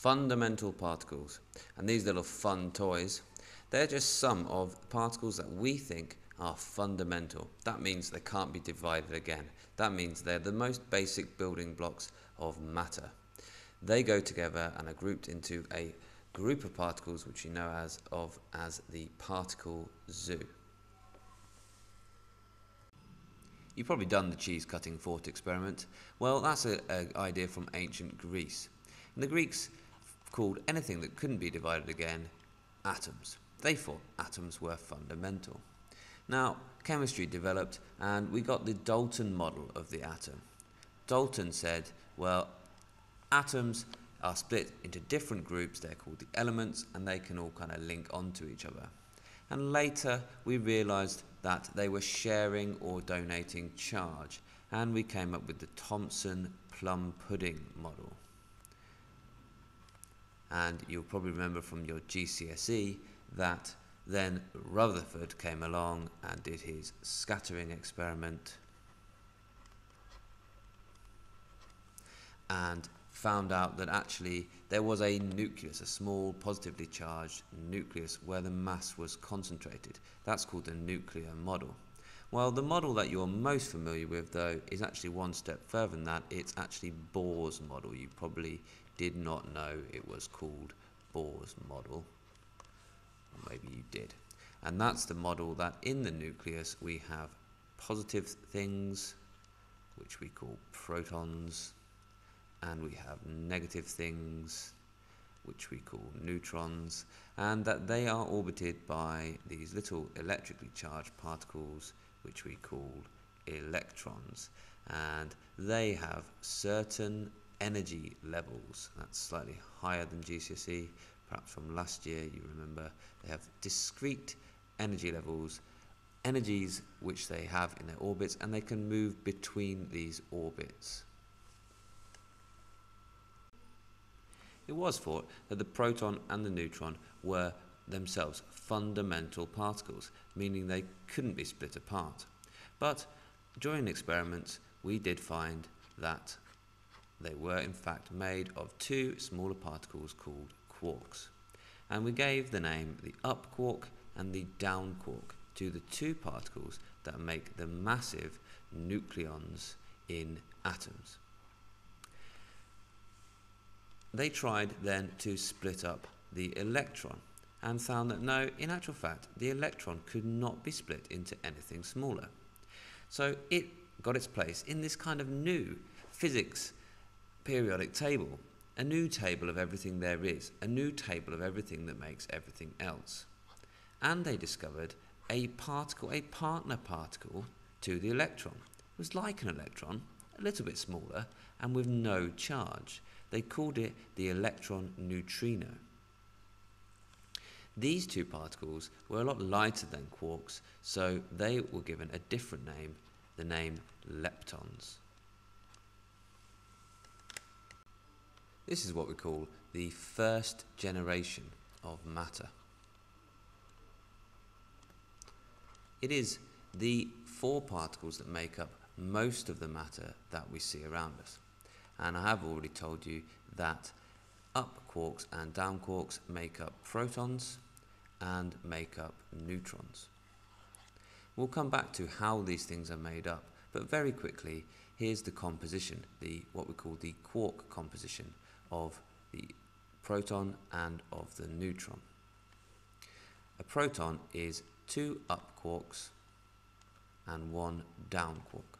fundamental particles. And these little fun toys, they're just some of particles that we think are fundamental. That means they can't be divided again. That means they're the most basic building blocks of matter. They go together and are grouped into a group of particles which you know as of as the particle zoo. You've probably done the cheese cutting thought experiment. Well, that's an idea from ancient Greece. And the Greeks called anything that couldn't be divided again atoms. They thought atoms were fundamental. Now, chemistry developed and we got the Dalton model of the atom. Dalton said, well, atoms are split into different groups, they're called the elements, and they can all kind of link onto each other. And later we realized that they were sharing or donating charge, and we came up with the Thomson plum pudding model. And you'll probably remember from your GCSE that then Rutherford came along and did his scattering experiment and found out that actually there was a nucleus, a small positively charged nucleus where the mass was concentrated. That's called the nuclear model. Well, the model that you're most familiar with, though, is actually one step further than that. It's actually Bohr's model. You probably did not know it was called Bohr's model. Or maybe you did. And that's the model that in the nucleus we have positive things, which we call protons, and we have negative things which we call neutrons and that they are orbited by these little electrically charged particles which we call electrons and they have certain energy levels. That's slightly higher than GCSE perhaps from last year you remember they have discrete energy levels energies which they have in their orbits and they can move between these orbits. It was thought that the proton and the neutron were themselves fundamental particles, meaning they couldn't be split apart. But during experiments, we did find that they were in fact made of two smaller particles called quarks. And we gave the name the up quark and the down quark to the two particles that make the massive nucleons in atoms. They tried then to split up the electron and found that no, in actual fact, the electron could not be split into anything smaller. So it got its place in this kind of new physics periodic table, a new table of everything there is, a new table of everything that makes everything else. And they discovered a particle, a partner particle to the electron. It was like an electron, a little bit smaller, and with no charge. They called it the electron neutrino. These two particles were a lot lighter than quarks, so they were given a different name, the name leptons. This is what we call the first generation of matter. It is the four particles that make up most of the matter that we see around us and I have already told you that up quarks and down quarks make up protons and make up neutrons. We'll come back to how these things are made up, but very quickly, here's the composition, the what we call the quark composition of the proton and of the neutron. A proton is two up quarks and one down quark.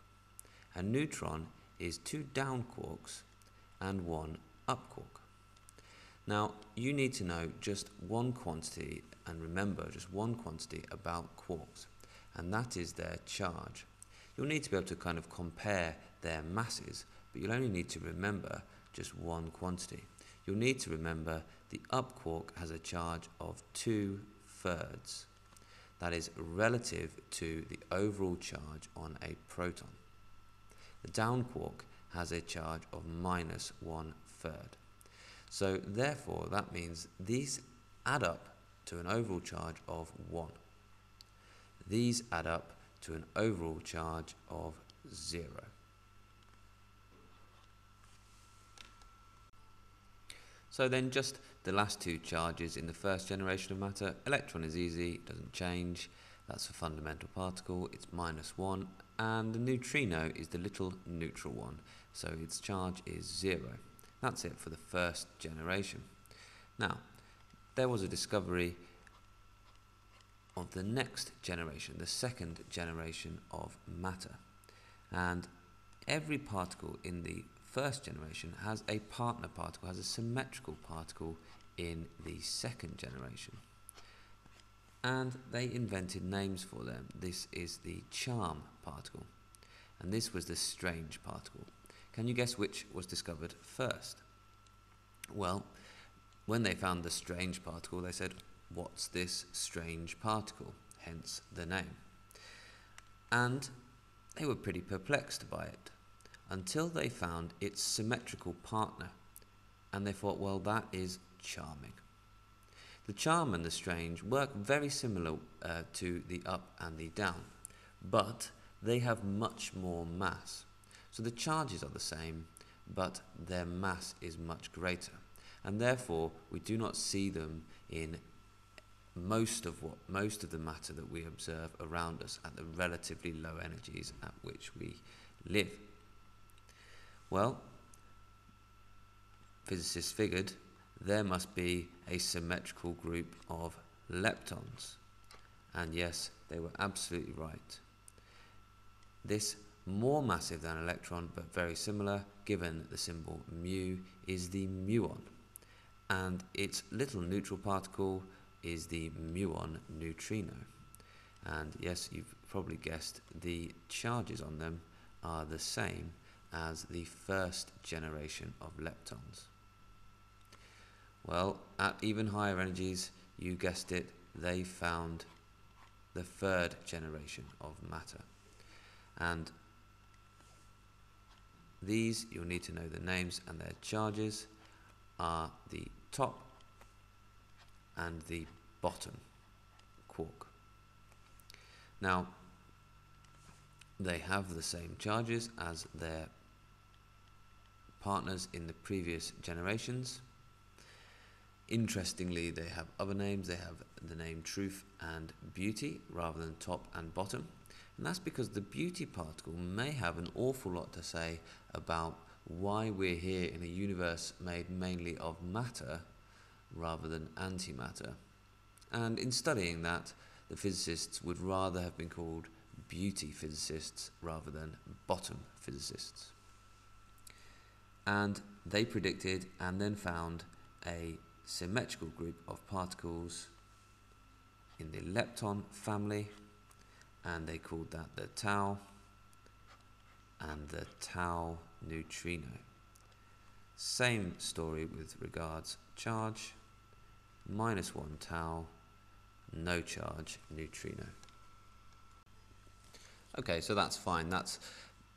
A neutron is two down quarks and one up quark. Now, you need to know just one quantity and remember just one quantity about quarks, and that is their charge. You'll need to be able to kind of compare their masses, but you'll only need to remember just one quantity. You'll need to remember the up quark has a charge of two thirds. That is relative to the overall charge on a proton. The down quark has a charge of minus one third. So therefore that means these add up to an overall charge of 1. These add up to an overall charge of 0. So then just the last two charges in the first generation of matter, electron is easy, doesn't change, that's a fundamental particle, it's minus 1, and the neutrino is the little neutral one, so its charge is 0. That's it for the first generation. Now, there was a discovery of the next generation, the second generation of matter. And every particle in the first generation has a partner particle, has a symmetrical particle in the second generation. And they invented names for them. This is the charm particle, and this was the strange particle. Can you guess which was discovered first? Well, when they found the strange particle, they said, What's this strange particle? Hence the name. And they were pretty perplexed by it until they found its symmetrical partner, and they thought, well, that is charming. The charm and the strange work very similar uh, to the up and the down, but they have much more mass. So the charges are the same, but their mass is much greater, and therefore we do not see them in most of what most of the matter that we observe around us at the relatively low energies at which we live. Well, physicists figured there must be a symmetrical group of leptons. And yes, they were absolutely right. This more massive than electron but very similar given the symbol mu is the muon and its little neutral particle is the muon neutrino and yes you've probably guessed the charges on them are the same as the first generation of leptons. Well, at even higher energies, you guessed it, they found the third generation of matter. And these, you'll need to know the names and their charges, are the top and the bottom quark. Now, they have the same charges as their partners in the previous generations. Interestingly, they have other names. They have the name truth and beauty rather than top and bottom. And that's because the beauty particle may have an awful lot to say about why we're here in a universe made mainly of matter rather than antimatter. And in studying that, the physicists would rather have been called beauty physicists rather than bottom physicists and they predicted and then found a symmetrical group of particles in the lepton family and they called that the tau and the tau neutrino. Same story with regards charge, minus one tau, no charge neutrino. Okay, so that's fine. That's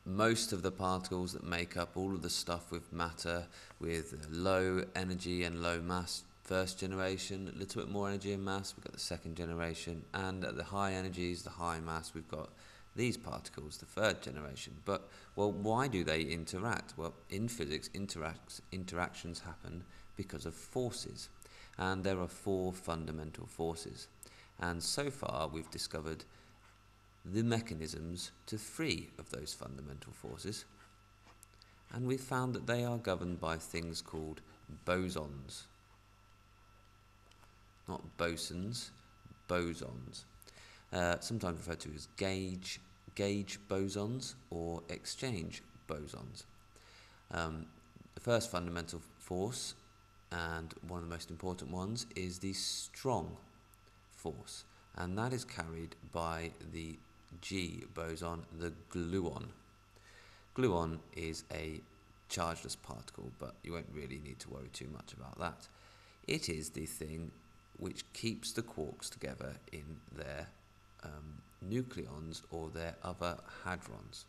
most of the particles that make up all of the stuff with matter with low energy and low mass first generation a little bit more energy and mass we've got the second generation and at the high energies the high mass we've got these particles the third generation. But well why do they interact? Well in physics interacts interactions happen because of forces and there are four fundamental forces. And so far we've discovered the mechanisms to three of those fundamental forces, and we found that they are governed by things called bosons. Not bosons, bosons. Uh, sometimes referred to as gauge, gauge bosons or exchange bosons. Um, the first fundamental force, and one of the most important ones, is the strong force, and that is carried by the G boson, the gluon. Gluon is a chargeless particle, but you won't really need to worry too much about that. It is the thing which keeps the quarks together in their um, nucleons or their other hadrons.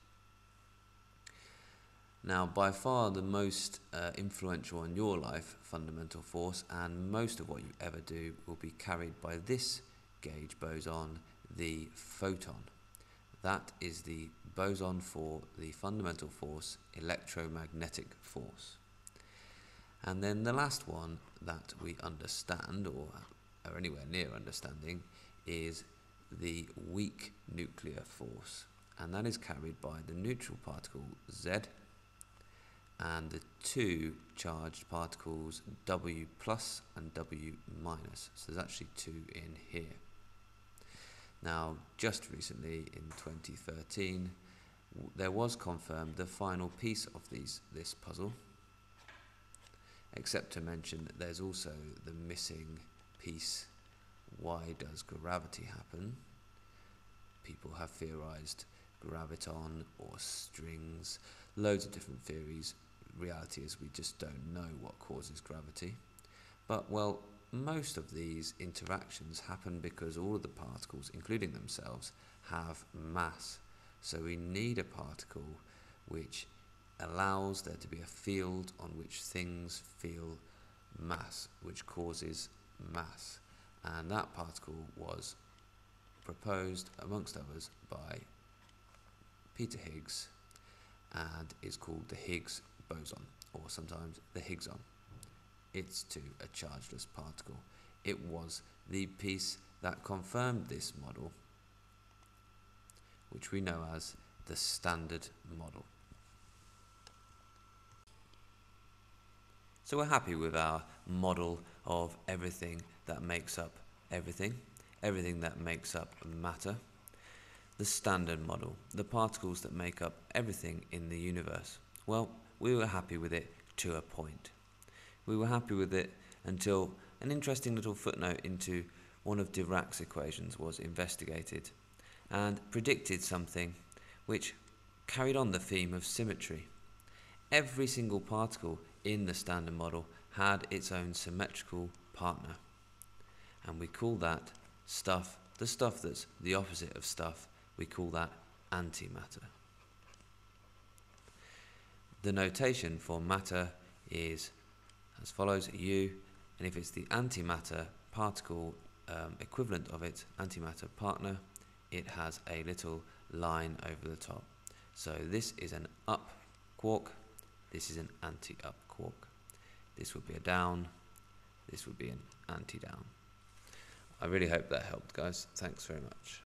Now, by far the most uh, influential on your life fundamental force, and most of what you ever do will be carried by this gauge boson, the photon. That is the boson for the fundamental force, electromagnetic force. And then the last one that we understand, or are anywhere near understanding, is the weak nuclear force. And that is carried by the neutral particle Z and the two charged particles W plus and W minus. So there's actually two in here. Now, just recently in 2013, there was confirmed the final piece of these this puzzle, except to mention that there's also the missing piece. Why does gravity happen? People have theorized graviton or strings, loads of different theories. Reality is we just don't know what causes gravity. But, well, most of these interactions happen because all of the particles, including themselves, have mass. So we need a particle which allows there to be a field on which things feel mass, which causes mass. And that particle was proposed, amongst others, by Peter Higgs and is called the Higgs boson, or sometimes the Higgson. It's to a chargeless particle. It was the piece that confirmed this model which we know as the standard model. So we're happy with our model of everything that makes up everything, everything that makes up matter. The standard model, the particles that make up everything in the universe. Well, we were happy with it to a point. We were happy with it until an interesting little footnote into one of Dirac's equations was investigated and predicted something which carried on the theme of symmetry. Every single particle in the standard model had its own symmetrical partner, and we call that stuff, the stuff that's the opposite of stuff, we call that antimatter. The notation for matter is as follows U, and if it's the antimatter particle um, equivalent of its antimatter partner, it has a little line over the top. So this is an up quark, this is an anti-up quark. This would be a down, this would be an anti-down. I really hope that helped guys. Thanks very much.